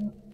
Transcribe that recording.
Mm-hmm.